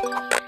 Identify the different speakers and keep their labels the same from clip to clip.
Speaker 1: you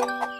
Speaker 2: Thank you.